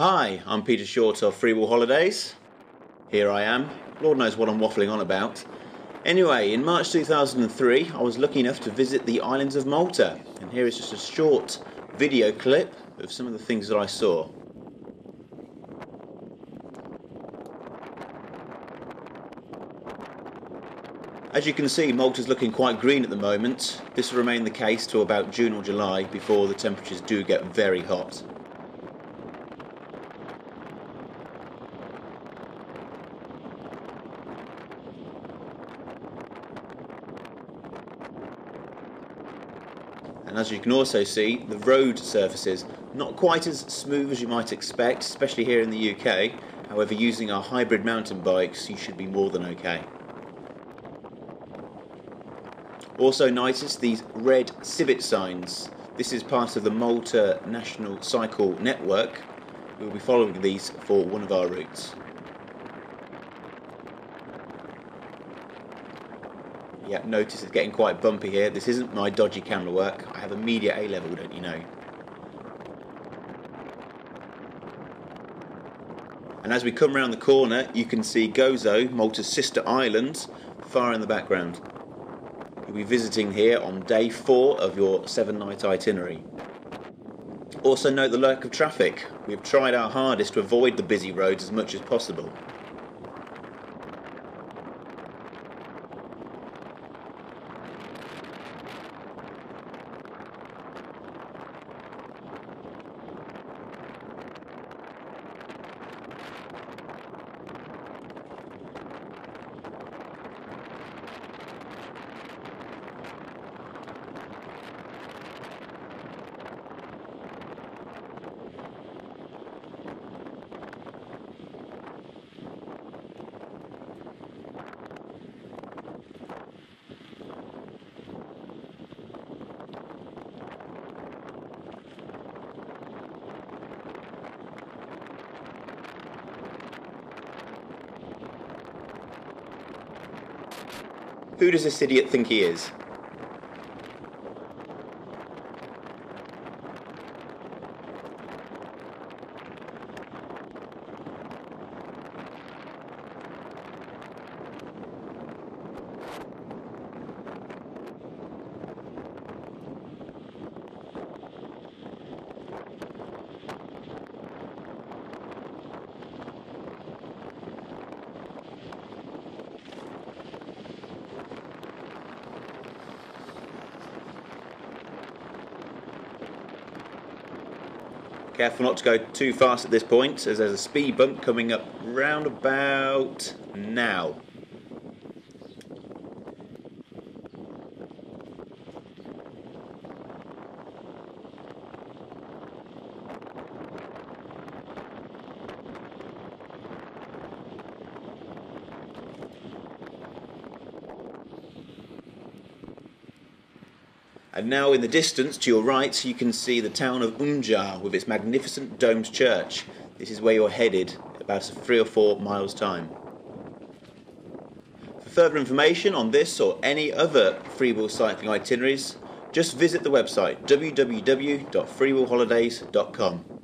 Hi, I'm Peter Short of Freewheel Holidays. Here I am. Lord knows what I'm waffling on about. Anyway, in March 2003, I was lucky enough to visit the islands of Malta, and here is just a short video clip of some of the things that I saw. As you can see, Malta's looking quite green at the moment. This will remain the case till about June or July before the temperatures do get very hot. And as you can also see the road surfaces not quite as smooth as you might expect especially here in the UK however using our hybrid mountain bikes you should be more than okay. Also notice these red civet signs. This is part of the Malta National Cycle Network. We'll be following these for one of our routes Yeah, notice it's getting quite bumpy here. This isn't my dodgy camera work. I have a media A level, don't you know? And as we come around the corner, you can see Gozo, Malta's sister island, far in the background. You'll be visiting here on day four of your seven night itinerary. Also note the lack of traffic. We've tried our hardest to avoid the busy roads as much as possible. Who does this idiot think he is? Careful not to go too fast at this point as there's a speed bump coming up round about now. And now in the distance to your right you can see the town of Mgarr with its magnificent domed church. This is where you're headed about three or four miles time. For further information on this or any other freewheel cycling itineraries, just visit the website www.freewheelholidays.com.